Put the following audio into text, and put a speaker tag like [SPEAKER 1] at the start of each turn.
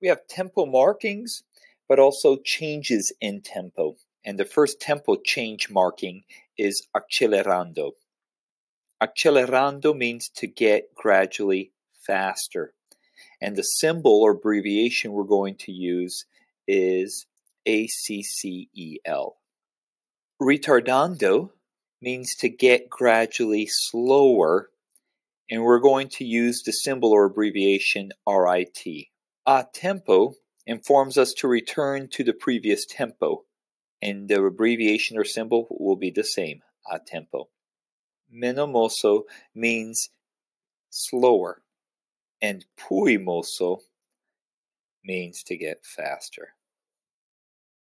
[SPEAKER 1] we have tempo markings, but also changes in tempo. And the first tempo change marking is accelerando. Accelerando means to get gradually faster. And the symbol or abbreviation we're going to use is ACCEL. Ritardando means to get gradually slower, and we're going to use the symbol or abbreviation RIT. A tempo informs us to return to the previous tempo, and the abbreviation or symbol will be the same, a tempo. Meno mosso means slower, and più mosso means to get faster.